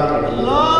الله.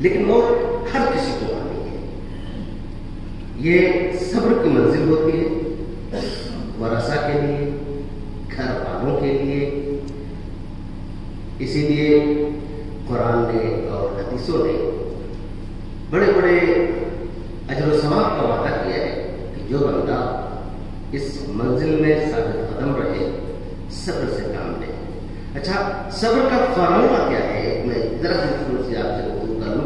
لیکن موت ہر کسی کو آنی ہے۔ یہ صبر کی منزل ہوتی ہے، ورثہ کے لیے، گھر والوں کے لیے۔ اسی لیے قرآن نے اور حدیثوں نے بڑے بڑے اجر و ثواب کا وعدہ کیا ہے کہ جو بندہ اس منزل میں ثابت قدم رہے، صبر سے کام لے۔ اچھا صبر کا فارمولہ کیا ہے میں ذرا سے آپ سے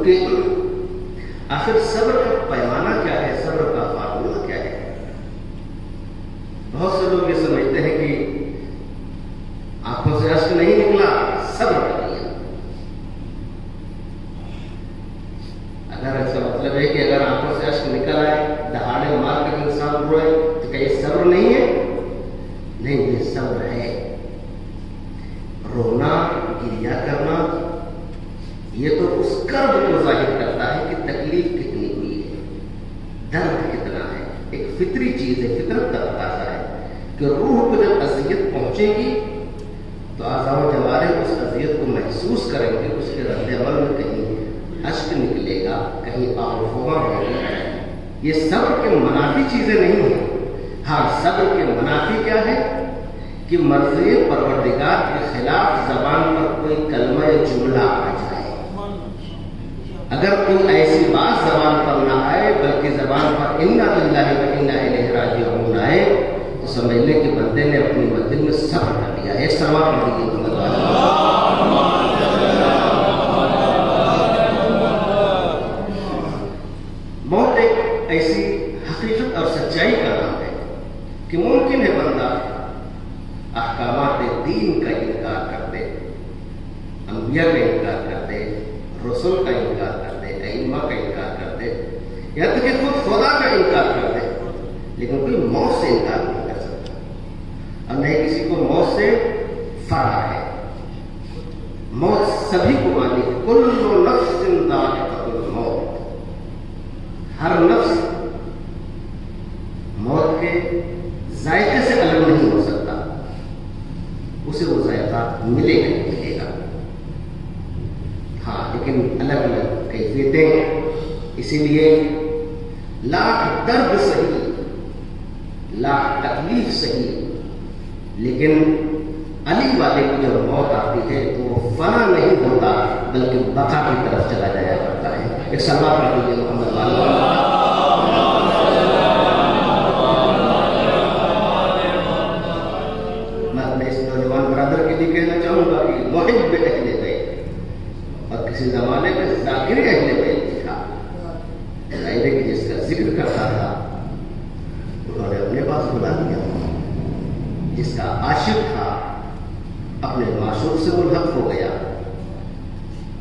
گفتگو کر لوں کہ آخر صبر کا پیمانہ کیا ہے صبر کا فارمولہ کیا ہے بہت سے لوگ یہ سمجھتے ہیں کہ آنکھوں سے اشک نہیں نکلا صبر کر لیا اگر ایسا مطلب ہے کہ اگر آنکھوں سے اشک نکل آئے دہاڑے مار کر انسان روئے تو کیا یہ صبر نہیں ہے نہیں یہ صبر ہے رونا گریا کرنا یہ تو اس کرب کو ظاہر کرتا ہے کہ تکلیف کتنی ہوئی ہے درد کتنا ہے ایک فطری چیز ہے فطرت کا تقاضا ہے کہ روح کو جب اذیت پہنچے گی تو آزام جوارے اس اذیت کو محسوس کریں گے، اس کے رد عمل میں کہیں اشک نکلے گا، کہیں آفوا ہوگی یہ صبر کے منافی چیزیں نہیں ہیں۔ ہاں صبر کے منافی کیا ہے؟ کہ مرضی پروردگار کے خلاف زبان پر کوئی کلمہ یا جملہ آ جائے۔ اگر کوئی ایسی بات زبان پر نہ آئے، بلکہ زبان پر انا اللہ و انا الیہ راجعون آئے، تو سمجھ لیں کہ بندے نے اپنی منزل میں صبر کر لیا۔ ایک سوال پڑھ لیجیے موت ایک ایسی حقیقت اور سچائی کا نام ہے کہ ممکن ہے بندہ احکامات دین کا انکار کر دے انبیاء کا انکار کر دے رسول کا انکار کر دے ائمہ کا انکار کر دے یا تو کہ خود خدا کا انکار کر دے لیکن کوئی موت سے انکار نہیں کر سکتا اور نہیں کسی کو موت سے فرار ہے موت سبھی کو آنی ہے کل نفس ذائقۃ الموت ہر نفس موت کے ذائقے سے الگ نہیں ہو سکتا اسے وہ ذائقہ ملے گا ملے گا۔ ہاں لیکن الگ الگ کیفیتیں اسی لیے لاکھ درد صحیح، لاکھ تکلیف صحیح، لیکن علی والے کو جب موت آتی ہے تو وہ فنا نہیں ہوتا، بلکہ بقا کی طرف چلا جایا کرتا ہے۔ ایک سلام کر دیجیے محمد والا۔ عاشق تھا، اپنے معشوق سے ملحق ہو گیا۔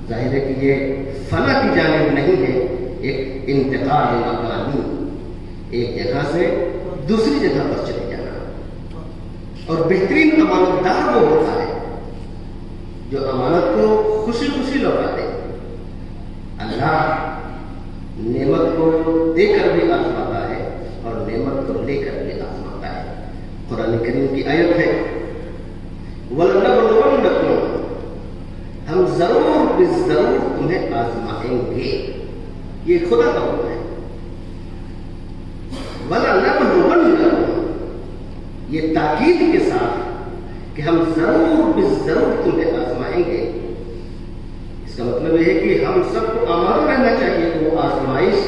ظاہر ہے کہ یہ فنا کی جانب نہیں ہے، ایک انتقال مکانی ایک جگہ سے دوسری جگہ پر چلے جانا۔ اور بہترین امانت دار وہ ہوتا ہے جو امانت کو خوشی خوشی لوٹا دے اللہ نعمت کو دے کر بھی آزماتا ہے اور نعمت کو لے کر بھی آزماتا ہے۔ قرآن کریم کی آیت ہے وَلَنَبْلُوَنَّكُمْ ہم ضرور ضرور تمہیں آزمائیں گے۔ یہ خدا کا حکم ہے۔ وَلَنَبْلُوَنَّكُمْ یہ تاکید کے ساتھ کہ ہم ضرور بھی ضرور تمہیں آزمائیں گے۔ اس کا مطلب یہ ہے کہ ہم سب کو آماد رہنا چاہیے کہ وہ آزمائش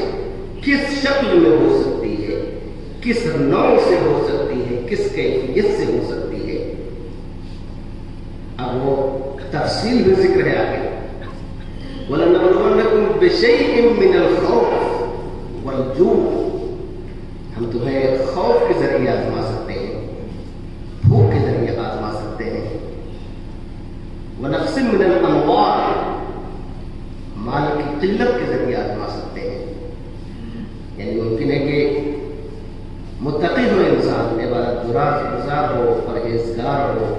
کس شکل میں ہو سکتی ہے، کس نو سے ہو سکتی ہے، کس کیفیت سے ہو سکتی ہے اب وہ تفصیل میں ذکر ہے آگے وَلَنَبْلُوَنَّكُمْ بِشَيْءٍ مِّنَ الْخَوْفِ وَالْجُوعِ ہم تمہیں خوف کے ذریعے آزما سکتے ہیں بھوک کے ذریعے آزما سکتے ہیں وَنَقْسِمْ مِنَ الْأَمْوَالِ مال کی قلت کے ذریعے آزما سکتے ہیں یعنی ممکن ہے کہ متقی ہو انسان عبادت گزار گزار ہو پرہیزگار ہو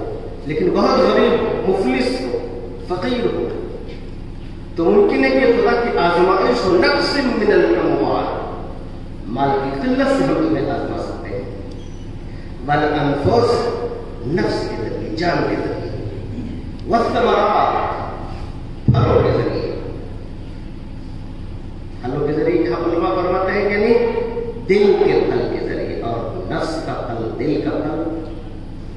لیکن بہت غریب مفلس ہو فقیر ہو تو ممکن ہے کہ خدا کی آزمائش ہو نقص من الاموال مال کی قلت آزما سکتے ہیں بل انفس نفس کے ذریعے جان کے ذریعے والثمرات پھلوں کے ذریعے پھلوں کے ذریعے یہاں علماء فرماتے ہیں کہ نہیں دل کے پھل کے ذریعے اور نفس کا پھل دل کا پھل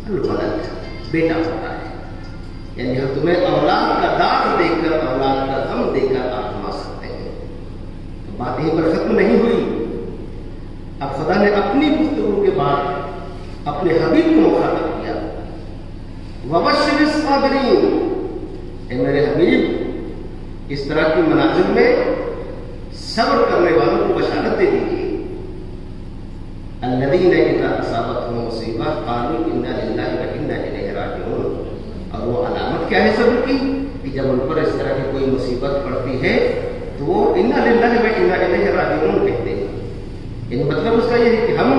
پھل الولد بیٹا ہوتا ہے یعنی ہم تمہیں اولاد کا داغ دے کر اولاد کا غم دے کر آزما سکتے ہیں تو بات یہیں پر ختم نہیں ہوئی اب خدا نے اپنی گفتگو کے بعد اپنے حبیب کو مخاطب کیا۔ وبشر الصابرین اے میرے حبیب، اس طرح کی مناظر میں صبر کرنے والوں کو بشارت دے دیجیے الذین اذا اصابتهم مصیبہ قالوا انا للہ و انا الیہ راجعون۔ اور وہ علامت کیا ہے صبر کی؟ کہ جب ان پر اس طرح کی کوئی مصیبت پڑتی ہے، تو وہ انا للہ و انا الیہ راجعون کہتے ہیں۔ یعنی مطلب اس کا یہ ہے کہ ہم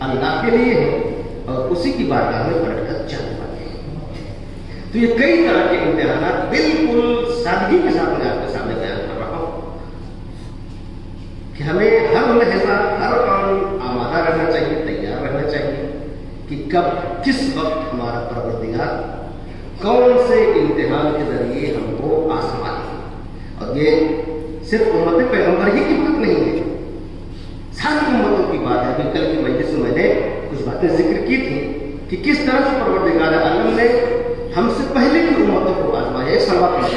اللہ کے لیے ہیں۔ اور اسی کی بارگاہ میں پلٹ کر چل پاتے ہیں تو یہ کئی طرح کے امتحانات بالکل سادگی کے ساتھ میں آپ کے سامنے بیان کر رہا ہوں کہ ہمیں ہر لہذا ہر کام آمادہ رہنا چاہیے تیار رہنا چاہیے کہ کب کس وقت ہمارا پروردگار کون سے امتحان کے ذریعے ہم کو آسمائے اور یہ صرف امت پیغمبر ہی کی بات نہیں ہے ساری امتوں کی بات ہے ابھی کل کی مجلس میں میں نے کچھ باتیں ذکر کی تھی کہ کس طرح سے پروردگار عالم نے ہم سے پہلے کی امتوں کو آزمایا ایک سلوا پڑھتے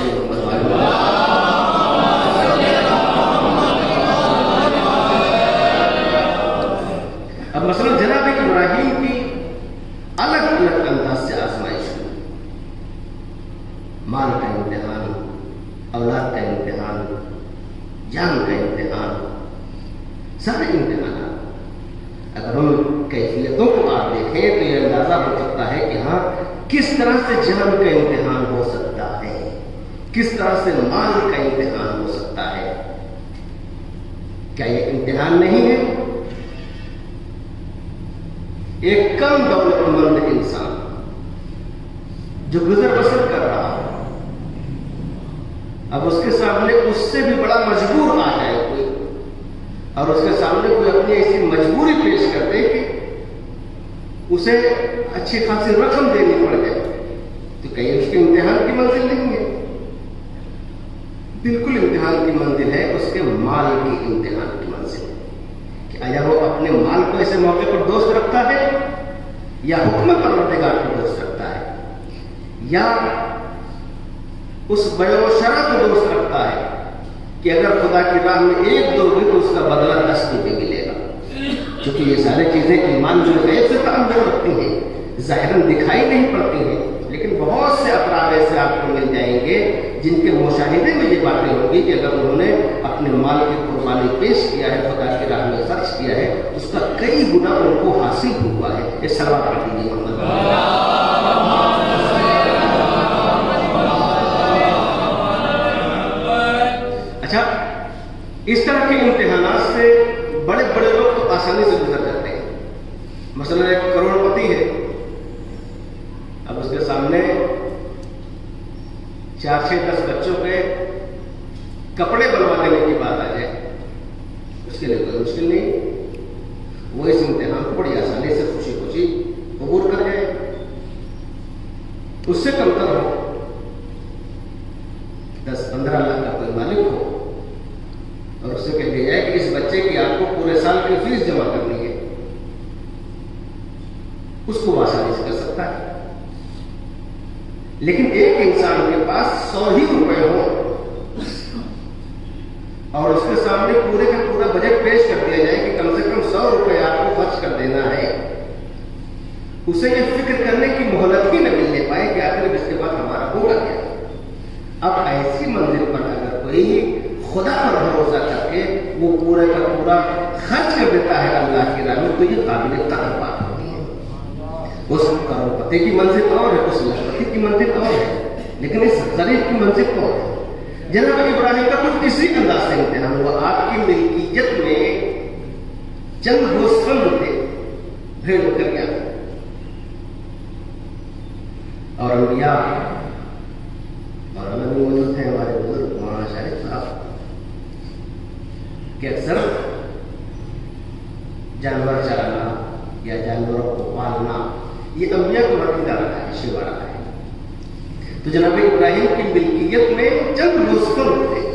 اب مثلا جناب ابراہیم کی الگ الگ انداز سے آزمائش ہوئی مال کا امتحان اولاد کا امتحان جان کا امتحان سارے امتحانات اگر ہم کیفیتوں کو آپ دیکھیں تو یہ اندازہ ہو سکتا ہے کہ ہاں کس طرح سے جان کا امتحان ہو سکتا ہے کس طرح سے مال کا امتحان ہو سکتا ہے کیا یہ امتحان نہیں ہے ایک کم دولت مند انسان جو گزر بسر کر رہا ہو اب اس کے سامنے اس سے بھی بڑا مجبور آ جائے کوئی۔ اور اس کے سامنے کوئی اپنی ایسی مجبوری پیش کر دے کہ اسے اچھی خاصی رقم دینی پڑ جائے تو کہیں اس کے امتحان کی منزل نہیں ہے۔ بالکل امتحان کی منزل ہے، اس کے مال کی امتحان کی منزل۔ کہ آیا وہ اپنے مال کو ایسے موقع پر دوست رکھتا ہے، یا حکم پروردگار کو دوست رکھتا ہے، یا اس بے و شرح کو دوست رکھتا ہے۔ کہ اگر خدا کی راہ میں ایک دو بھی تو اس کا بدلہ دس بھی ملے گا۔ چونکہ یہ ساری چیزیں ایمان جو غیب سے تعلق رکھتی ہیں۔ ظاہراً دکھائی نہیں پڑتی ہیں، لیکن بہت سے افراد ایسے آپ کو مل جائیں گے جن کے مشاہدے میں یہ باتیں ہوگی کہ اگر انہوں نے اپنے مال کی قربانی پیش کیا ہے، خدا کی راہ میں خرچ کیا ہے، اس کا کئی گنا ان کو حاصل ہوا ہے۔ یہ سلوا کر دیجیے اس طرح کے امتحانات سے بڑے بڑے لوگ تو آسانی سے گزر جاتے ہیں۔ مثلا ایک کروڑ پتی ہے۔ اب اس کے سامنے چار چھ دس بچوں کے کپڑے بنوا دینے کی بات آ جائے۔ اس کے لیے کوئی مشکل نہیں۔ وہ اس امتحان کو بڑی آسانی سے خوشی خوشی عبور کر گئے اس سے کم اور اولیاء اور الگ بھی موجود ہیں ہمارے بزرگ مولانا شاہد صاحب کہ اکثر جانور چلانا یا جانوروں کو پالنا یہ اولیاء کو مرد ڈالا ہے شیوا ڈالا ہے تو جناب ابراہیم کی ملکیت میں چند مسکر ہوتے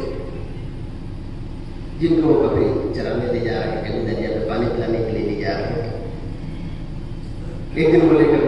جن کو وہ کبھی چرانے لے جا رہے ہیں کبھی دریا میں پانی پلانے کے لیے لے جا رہے ہیں ایک دن وہ لے کر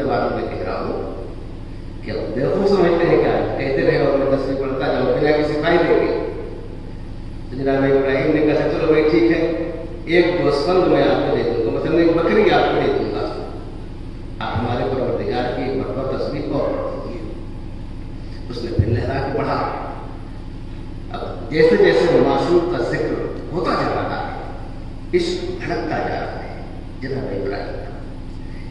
کے بارے میں کہہ رہا ہوں کہ دیکھو سمجھتے ہیں کیا کہتے رہے اور میں تصویر پڑھتا جاؤں پھر آگے سکھائی جناب ابراہیم نے کہا چلو بھائی ٹھیک ہے ایک گوسفند میں آپ کو دے دوں گا مطلب ایک بکری آپ کو دے دوں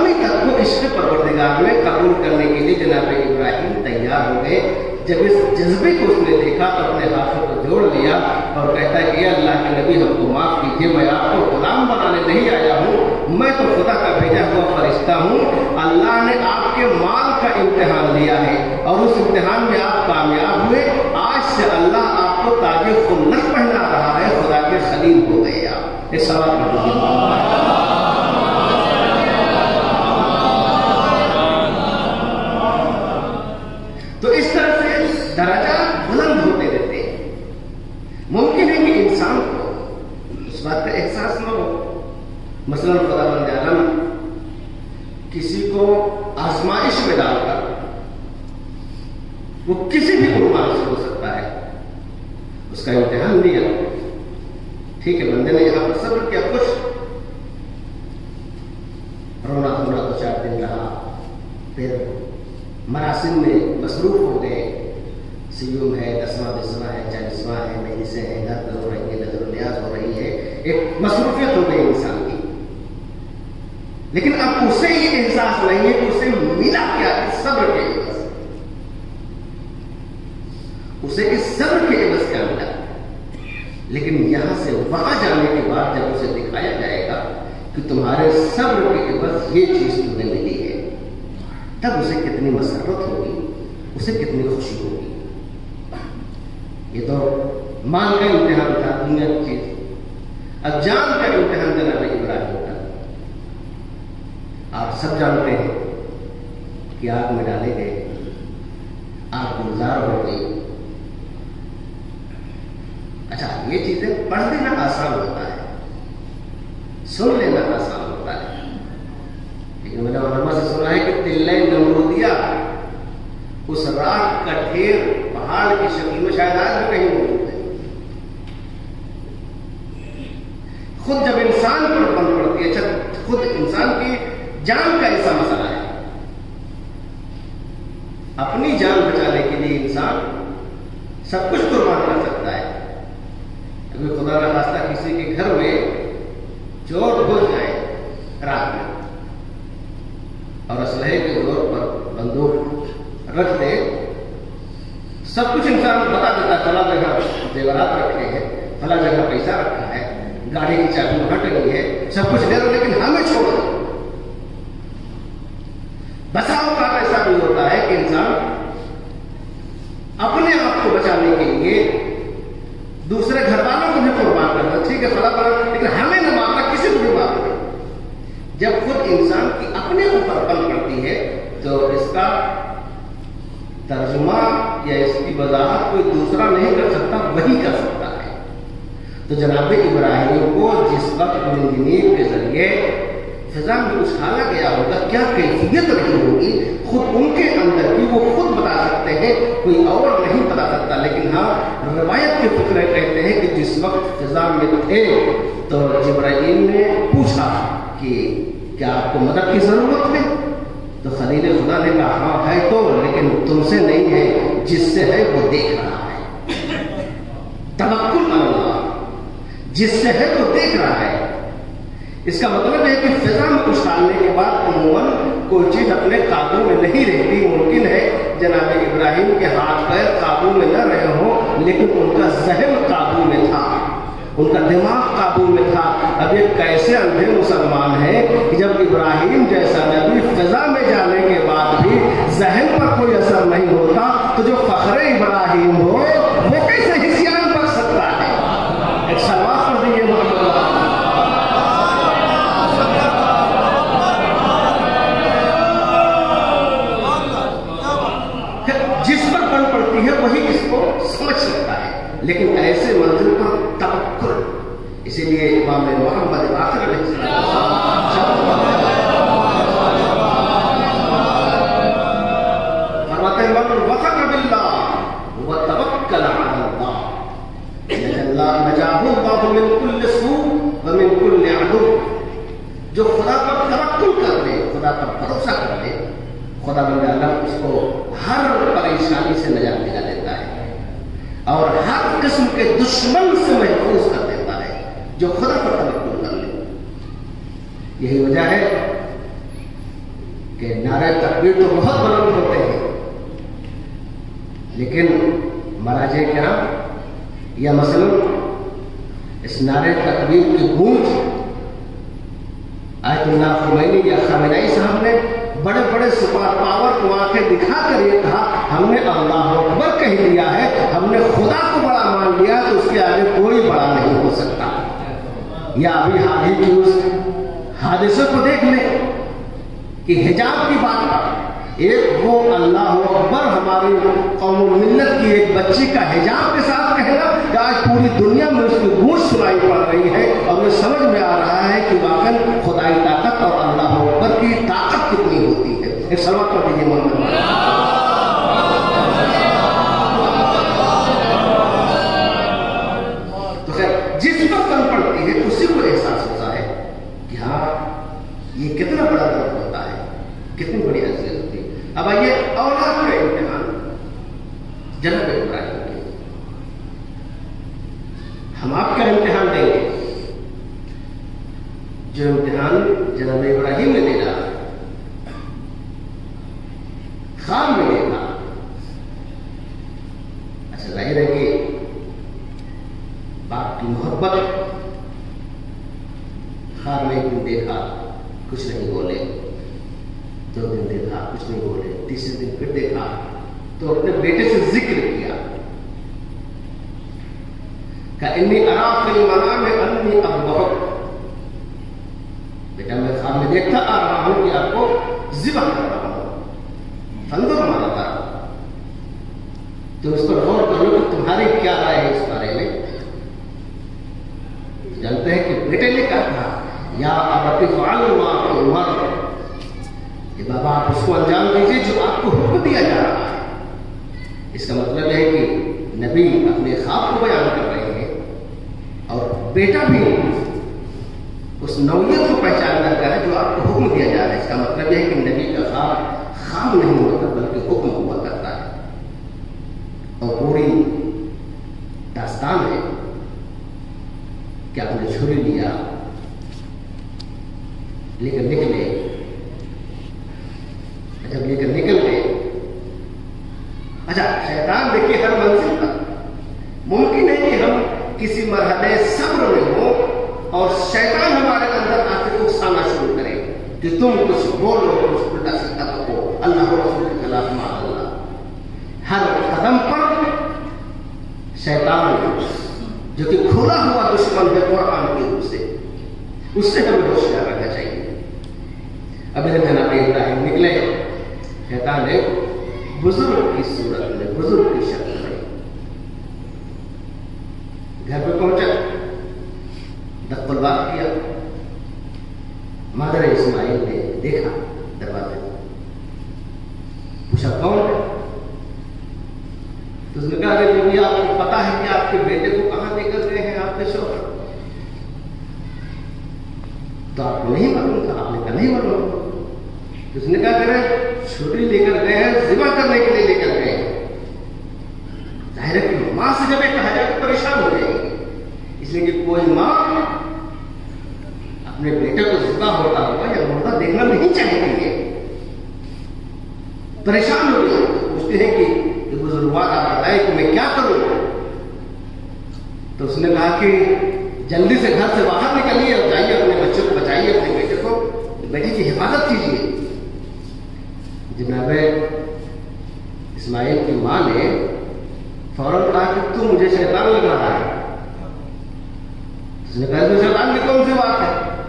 اسلامی کامیتا کو اس کے پروردگار میں قبول کرنے کے لیے جناب ابراہیم تیار ہو گئے۔ جب اس جذبے کو اس نے دیکھا تو اپنے ہاتھوں کو جوڑ لیا اور کہتا ہے کہ اللہ کے نبی، ہم کو معاف کیجیے میں آپ کو غلام بنانے نہیں آیا ہوں، میں تو خدا کا بھیجا ہوا فرشتہ ہوں۔ اللہ نے آپ کے مال کا امتحان لیا ہے اور اس امتحان میں آپ کامیاب ہوئے۔ آج سے اللہ آپ کو تاجر کو نہ پہنا رہا ہے، خدا کے سلیم ہو گئے آپ۔ یہ سوال مثلا خدا بند عالم کسی کو آزمائش میں ڈال کر وہ کسی بھی قربان سے ہو سکتا ہے، اس کا امتحان دیا۔ ٹھیک ہے، بندے نے بيوسع رطله إيه وسكه ميوخ شيوخ إيه کسی کے گھر میں چور گھس جائے رات میں۔ اور اسلحے کے زور پر بندوق رکھ دے۔ سب کچھ انسان بتا دیتا، فلاں جگہ زیورات رکھے ہیں، فلاں جگہ پیسہ رکھا ہے، گاڑی کی چابی وہاں ٹنگی ہے، سب کچھ دے دو، لیکن ہمیں چھوڑ دو۔ بچاؤ کا ایسا بھی ہوتا ہے کہ انسان اپنے آپ کو بچانے کے لیے دوسرے گھر والوں کو بھی قربان کرتا ٹھیک ہے فلاں فلاں لیکن ہمیں نہ مارنا کسی کو بھی مارنا جب خود انسان کی اپنے اوپر پل پڑتی ہے، تو اس کا ترجمہ یا اس کی وضاحت کوئی دوسرا نہیں کر سکتا، وہی کر سکتا ہے۔ تو جناب ابراہیم کو جس وقت انجینئر کے ذریعے فضا میں اچھالا گیا ہوگا، کیا کیفیت رہی ہوگی؟ خود ان کے اندر بھی وہ خود بتا سکتے ہیں، کوئی اور نہیں بتا سکتا۔ لیکن ہاں روایت کے فکر کہتے ہیں کہ جس وقت فضا میں تھے، تو جبرائیل نے پوچھا کہ کیا آپ کو مدد کی ضرورت ہے؟ تو خلیل خدا نے کہا ہاں ہے تو، لیکن تم سے نہیں ہے، جس سے ہے وہ دیکھ رہا ہے۔ توکل اللہ۔ جس سے ہے وہ دیکھ رہا ہے۔ اس کا مطلب ہے کہ فضا میں اچھالنے کے بعد عموماً کوئی چیز اپنے قابو میں نہیں رہتی، ممکن ہے جناب ابراہیم کے ہاتھ پیر قابو میں نہ رہے ہوں، لیکن ان کا ذہن قابو میں تھا۔ ان کا دماغ قابو میں تھا۔ اب یہ کیسے اندھے مسلمان ہیں کہ جب ابراہیم جیسا نبی فضا میں جانے کے بعد بھی ذہن پر کوئی اثر نہیں ہوتا، تو جو فخر ابراہیم ہو، وہ کیسے حسیان پڑ سکتا ہے؟ ایک امام محمد آخر علیہ السلام۔ فرماتے ہیں من وفق باللہ وتوکل علی اللہ نجا نجاہ اللہ من کل سوء ومن کل عدو. جو خدا پر توکل کر لے، خدا پر بھروسہ کر لے، خدا بند اللہ اس کو ہر پریشانی سے نجات دلا دیتا ہے اور ہر قسم کے دشمن سے محفوظ کر جو خدا پر توکل کر لے یہی وجہ ہے کہ نعرہ تکبیر تو بہت بلند ہوتے ہیں، لیکن مراجے کیا یا مثلا اس نعرہ تکبیر کی گونج آیت اللہ خمینی یا خامنائی صاحب نے بڑے بڑے سپر پاور کو آنکھیں دکھا کر یہ کہا، ہم نے اللہ اکبر کہہ دیا ہے، ہم نے خدا کو بڑا مان لیا تو اس کے آگے کوئی بڑا نہیں ہو سکتا۔ یا ابھی حال ہی کی اس حادثے کو دیکھ لیں کہ حجاب کی بات پر ایک وہ اللہ اکبر ہماری قوم و ملت کی ایک بچی کا حجاب کے ساتھ کہنا کہ آج پوری دنیا میں اس کی گونج سنائی پڑ رہی ہے اور یہ سمجھ میں آ رہا ہے کہ واقعی خدائی طاقت اور اللہ اکبر کی طاقت کتنی ہوتی ہے۔ ایک سلوات کر دیجیے محمد اب آئیے اولاد کا امتحان جناب ابراہیم کے ہم آپ کا امتحان دیں گے جو امتحان جناب ابراہیم نے دینا خام میں دیکھا اچھا ظاہر ہے کہ باپ کی محبت خواب میں ایک دن دیکھا کچھ نہیں بولے دو دن دیکھا کچھ نہیں بولے تیسرے دن پھر دیکھا تو اپنے بیٹے سے ذکر کیا کہ انی ارا فی المنام انی اب بہت بیٹا میں خواب میں دیکھتا آ رہا ہوں کہ آپ کو ذبح کر رہا ہوں فندر مارا تھا تو اس پر غور کرو کہ تمہاری کیا رائے ہے اس بارے میں جانتے ہیں کہ بیٹے نے کہا تھا یا اب فعال عمر کہ بابا آپ اس کو انجام دیجیے جو آپ کو حکم دیا جا رہا ہے اس کا مطلب ہے کہ نبی اپنے خواب کو بیان کر رہے ہیں اور بیٹا بھی اس نوعیت کو پہچان کرتا ہے جو آپ کو حکم دیا جا رہا ہے اس کا مطلب ہے کہ نبی کا خواب خام نہیں ہوتا بلکہ حکم ہوا کرتا ہے اور پوری داستان ہے کہ آپ نے چھری لیا لیکن نکلے جب لے کر نکل گئے اچھا شیطان دیکھیے ہر منزل پر ممکن ہے کہ ہم کسی مرحلے صبر میں ہوں اور شیطان ہمارے اندر آ کے اکسانا شروع کرے کہ تم کچھ بولو کچھ الٹا سیدھا کہو اللہ رسول کے خلاف ماں اللہ ہر قدم پر شیطان جو کہ کھلا ہوا دشمن ہے قرآن کے روپ سے اس سے ہمیں ہوشیار رہنا چاہیے اب میرے جناب ابراہیم نکلے شیطان نے بزرگ کی صورت میں بزرگ کی شکل میں گھر پہ پہنچا دقل بات کیا مادر اسماعیل نے دیکھا دروازے پوچھا کون ہے تو اس نے کہا کہ بیوی آپ کو پتا ہے کہ آپ کے بیٹے کو کہاں لے کر گئے ہیں آپ کے شوہر تو آپ کو نہیں معلوم تھا، آپ نے کہا نہیں معلوم۔ اس نے کہا کہ چھری لے کر گئے ہیں ذبح کرنے کے لیے لے کر گئے ہیں۔ ظاہر ہے کہ ماں سے جب یہ کہا جائے تو پریشان ہو جائے اس لیے کہ کوئی ماں اپنے بیٹے کو ذبح ہوتا ہوا یا مردہ دیکھنا نہیں چاہے گی پریشان ہو گئی۔ پوچھتے ہیں کہ یہ بزرگوار آپ بتائے کہ میں کیا کروں؟ تو اس نے کہا کہ جلدی سے گھر سے باہر نکلیے اور جائیے۔ اپنے اپنے بیٹے کو، بیٹے کی حفاظت کیجیے جناب اسماعیل کی ماں نے فوراً کہا کہ تو مجھے شیطان لگ رہا ہے۔ اس نے کہا تو شیطان کی کون سی بات ہے؟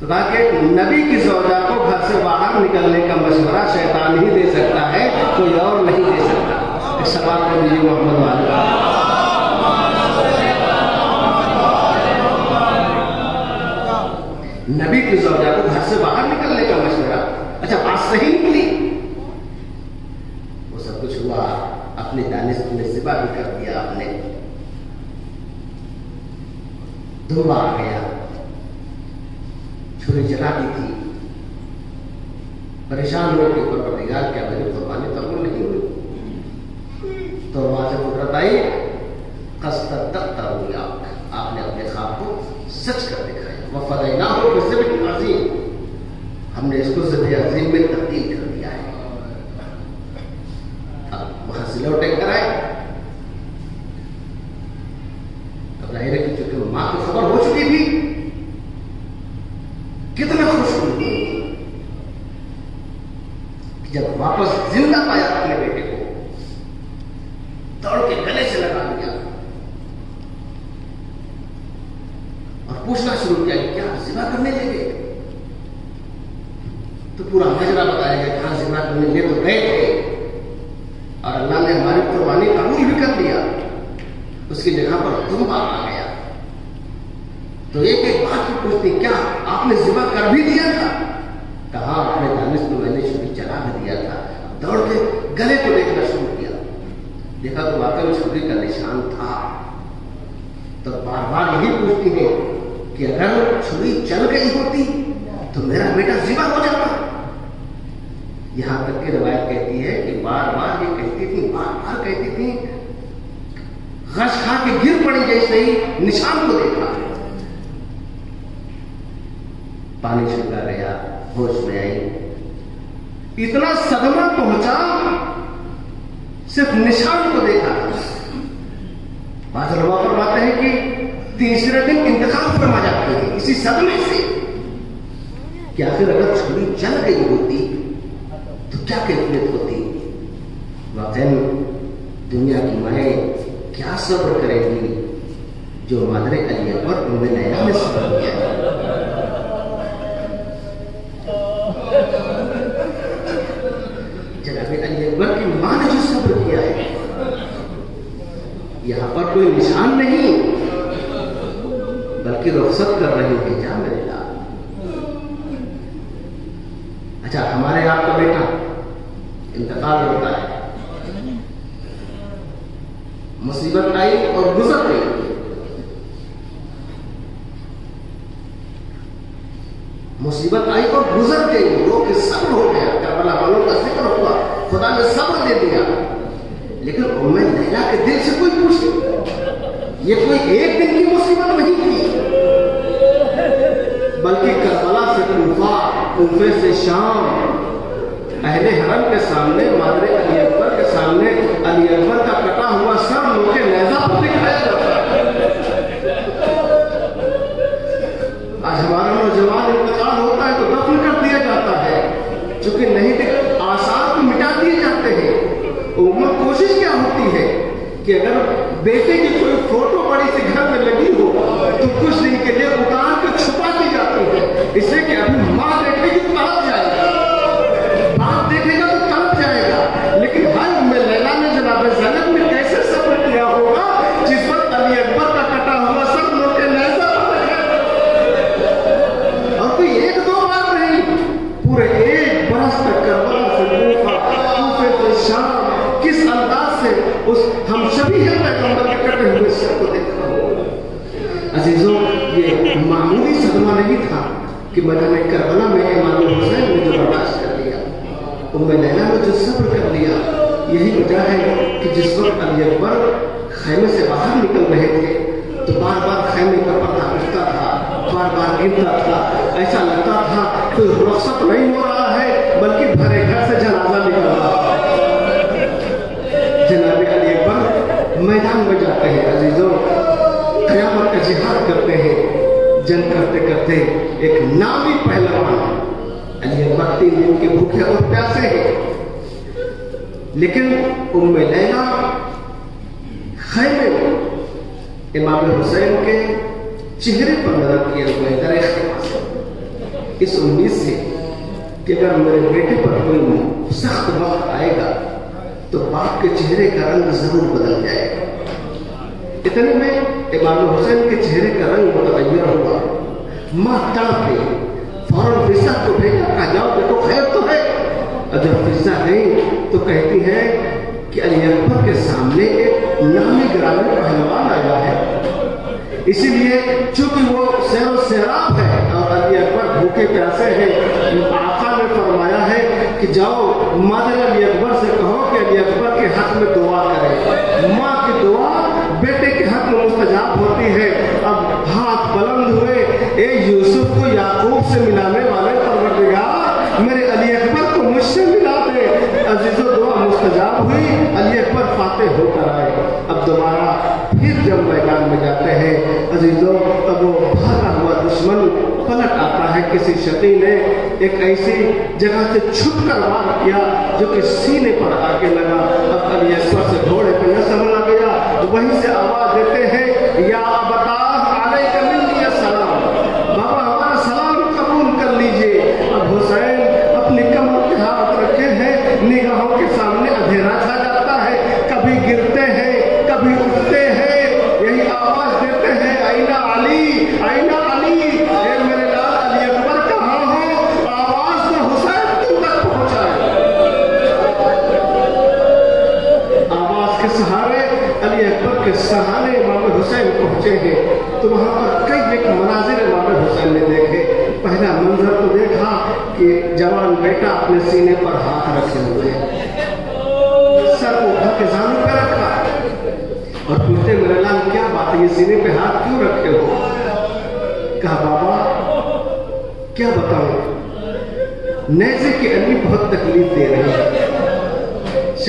تو کہا کہ نبی کی زوجہ کو گھر سے باہر نکلنے کا مشورہ شیطان ہی دے سکتا ہے، کوئی اور نہیں دے سکتا۔ اس سوال کو دیجیے محمد والد نبی کی زوجہ کو گھر سے باہر نکلنے کا مشورہ اچھا بات صحیح نکلی وہ سب کچھ ہوا۔ اپنی دانش نے سبا بھی کر دیا آپ نے۔ دھوا آ گیا۔ چھری چلا دی تھی۔ پریشان ہوئے کہ پروردگار کیا میری قربانی قبول نہیں ہوئی تو وہاں سے قدرت آئی قصد تک آپ نے اپنے خواب کو سچ کر دکھایا وفد نہ ہو ذبح عظیم ہم نے اس کو ذبح عظیم میں تبدیل کر دیا ہے اب وہاں سے لوٹے کر آئے اب ظاہر ہے کہ چونکہ ماں کو خبر ہو چکی تھی کتنا خوش ہوئی کہ جب واپس زندہ پایا اپنے بیٹے کو دوڑ کے گلے سے لگا دیا اور پوچھنا شروع کیا کہ کیا ذبح کرنے لے گئے تو پورا مجرا بتایا گیا کہاں ذبح کرنے لے تو گئے تھے اور اللہ نے ہماری قربانی قبول بھی کر لیا اس کی جگہ پر تم آ گیا تو ایک ایک بات کی پوچھتی کیا آپ نے ذبح کر بھی دیا تھا کہا اپنے دانش کو میں نے چھری چلا بھی دیا تھا دوڑ کے گلے کو دیکھنا شروع کیا دیکھا تو واقعی چھری کا نشان تھا تو بار بار یہی پوچھتی ہے کہ اگر چھری چل گئی ہوتی تو میرا بیٹا ذبح ہو جاتا۔ یہاں تک کہ روایت کہتی ہے کہ بار بار یہ کہتی تھی، بار بار کہتی تھی، غش کھا کے گر پڑی جیسے ہی نشان کو دیکھا۔ پانی چھڑکا گیا، ہوش میں آئی۔ اتنا صدمہ پہنچا، صرف نشان کو دیکھا۔ بعض علماء فرماتے ہیں کہ تیسرے دن انتخاب فرما جاتے ہیں اسی صدمے سے۔ کہ آخر اگر چھری چل گئی ہوتی، تو کیا کیفیت ہوتی؟ واقعی دنیا کی مائیں کیا صبر کریں گی جو مادر علی اکبر ان میں نیا میں صبر کیا جناب علی اکبر کی ماں نے جو صبر کیا ہے یہاں پر کوئی نشان نہیں، بلکہ رخصت کر رہی ہے جا میرے اچھا ہمارے آپ کا بیٹا انتقال ہوتا ہے۔ مصیبت آئی اور گزر گئی۔ مصیبت آئی اور گزر گئی۔ وہ کہ صبر ہو گیا، کربلا والوں کا ذکر ہوا، خدا نے صبر دے دیا۔ لیکن ام لیلا کے دل سے کوئی پوچھ یہ کوئی ایک دن کی مصیبت نہیں تھی۔ بلکہ کربلا سے کوفہ کوفے سے شام، اہل حرم کے سامنے، مادر علی اکبر کے سامنے، علی اکبر کا کٹا ہوا سر لوگ کے پر دکھایا جاتا ہے۔ آج ہمارا نوجوان انتقال ہوتا ہے تو دفن کر دیا جاتا ہے، چونکہ نہیں آثار کو مٹا دیے جاتے ہیں۔ عمر کوشش کیا ہوتی ہے کہ اگر بیٹے کی کوئی فوٹو بڑی سی گھر میں لگی ہو تو کچھ دن کے لیے اتار کے چھپا دی جاتی ہے۔ اس سے کہ ابھی ماں دیکھے گی تو تڑپ جائے گا باپ دیکھے گا تو تڑپ جائے گا۔ لیکن ہر میں لیلا نے جناب زینب میں کیسے صبر کیا ہوگا؟ جس وقت علی اکبر کا کٹا ہوا سب لوگ کے نیزہ اور کوئی ایک دو بار نہیں، پورے ایک برس تک کربلا سے کوفہ کوفے سے شام کس انداز سے اس ہم سبھی ہیں پیغمبر کے کٹے کو دیکھا ہو عزیزوں یہ معمولی صدمہ نہیں تھا کہ میدان کربلا میں امام حسین نے جو برداشت کر لیا ام لیلا نے جو صبر کر لیا یہی وجہ ہے کہ جس وقت علی اکبر خیمے سے باہر نکل رہے تھے تو بار بار خیمے کا پردہ اٹھتا تھا بار بار گرتا تھا ایسا لگتا تھا کوئی رخصت نہیں ہو رہا ہے بلکہ بھرے گھر سے جنازہ نکل رہا جناب علی اکبر میدان میں جاتے ہیں عزیزوں، قیامت کا جہاد کرتے ہیں، جنگ کرتے کرتے ایک نامی پہلوان علی اکبر تین دن کے بھوکے اور پیاسے ہیں۔ لیکن ام لیلا خیمے میں امام حسین کے چہرے پر نظر کیے ہوئے درے سے اس امید سے کہ اگر میرے بیٹے پر کوئی سخت وقت آئے گا، تو باپ کے چہرے کا رنگ ضرور بدل جائے گا۔ اتنے میں امام حسین کے چہرے کا رنگ متغیر ہوا ماں تڑپ گئی فوراً فضا کو بھیجا کہا جاؤ دیکھو خیر تو ہے اور جب فضا گئی تو کہتی ہے کہ علی اکبر کے سامنے ایک نامی گرامی پہلوان آیا ہے اسی لیے چونکہ وہ سیر و سیراب ہے اور علی اکبر بھوکے پیاسے ہیں آقا نے فرمایا ہے کہ جاؤ مادر علی اکبر سے کہو کہ علی اکبر کے حق میں دعا کرے ماں کی دعا بیٹے کے حق میں مستجاب ہوتی ہے اب ہاتھ بلند ہوئے اے یوسف کو یعقوب سے ملانے والے پروردگار میرے علی اکبر کو مجھ سے ملا دے عزیز و دعا مستجاب ہوئی۔ علی اکبر فاتح ہو کر آئے۔ اب دوبارہ پھر جب میدان میں جاتے ہیں عزیزوں تب وہ بھاگا ہوا دشمن پلٹ آتا ہے کسی شقی نے۔ ایک ایسی جگہ سے چھپ کر وار کیا جو کہ سینے پر آ کے لگا۔ اب علی اکبر سے گھوڑے پہ نہ سنبھلا گیا۔ وہیں سے آواز دیتے ہیں، یا علی امام حسین پہنچے ہیں، تو وہاں پر کئی ایک مناظر امام حسین نے دیکھے۔ پہلا منظر تو دیکھا کہ جوان بیٹا اپنے سینے پر ہاتھ رکھے ہوئے سر کو اٹھا کے زانوں پہ رکھا۔ اور پوچھتے، میرے لال، کیا بات ہے؟ یہ سینے پہ ہاتھ کیوں رکھے ہو؟ کہا، بابا، کیا بتاؤں؟ نیزے کی علی بہت تکلیف دے رہی ہے۔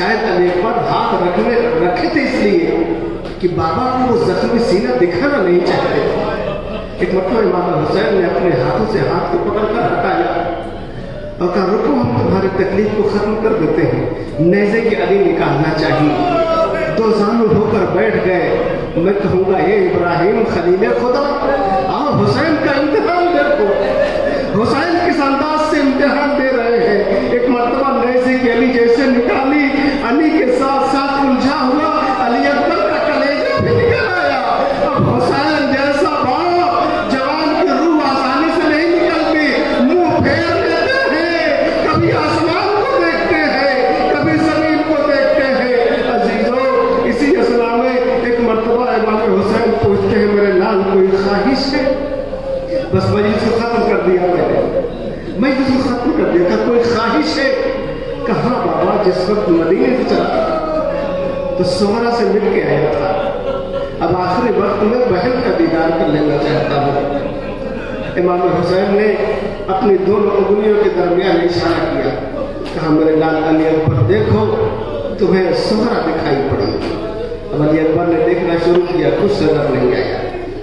شاید علی اکبر ہاتھ رکھنے رکھے تھے اس لیے کہ بابا کو وہ زخمی سینہ دکھانا نہیں چاہتے ایک مرتبہ امام حسین نے اپنے ہاتھوں سے ہاتھ کو پکڑ کر ہٹایا اور کہا، رکو، ہم تمہارے تکلیف کو ختم کر دیتے ہیں۔ نیزے کی علی نکالنا چاہیے۔ دو زانو ہو کر بیٹھ گئے۔ میں کہوں گا یہ ابراہیم خلیل خدا، آؤ حسین کا امتحان دیکھو۔ وسائل کس انداز سے امتحان دے رہے ہیں۔ ایک مرتبہ نئے سے علی جیسے نکالی، علی کے ساتھ ساتھ الجھا ہوا، علی اکبر امام حسین نے اپنی دونوں انگلیوں کے درمیان اشارہ کیا، کہا، میرے لال علی اکبر، دیکھو، تمہیں سہرا دکھائی پڑی۔ اب علی اکبر نے دیکھنا شروع کیا، کچھ نظر نہیں آیا۔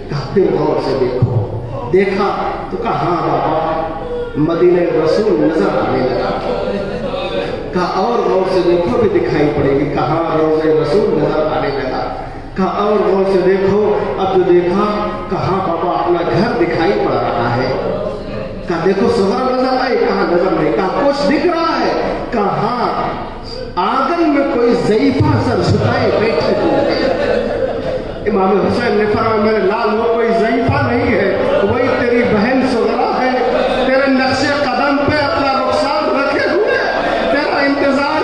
کہا، پھر غور سے دیکھو۔ دیکھا تو کہا ہاں بابا، مدینہ رسول نظر آنے لگا۔ کہا، اور غور سے دیکھو، بھی دکھائی پڑے گی۔ کہاں روز رسول نظر آنے لگا۔ کہا، اور غور سے دیکھو، اب جو دیکھا کہاں بابا اپنا گھر دکھائی پڑ رہا ہے؟ کہا، دیکھو سہرا نظر آئے کہاں نظر نہیں؟ کہاں کچھ دکھ رہا ہے؟ کہاں آنگن میں کوئی ضعیفہ سر جھکائے بیٹھے ہو امام حسین نے فرمایا، میرے لال وہ کوئی ضعیفہ نہیں ہے، وہی تیری بہن سہرا ہے، تیرے نقش قدم پہ اپنا رخسار رکھے ہوئے تیرا انتظار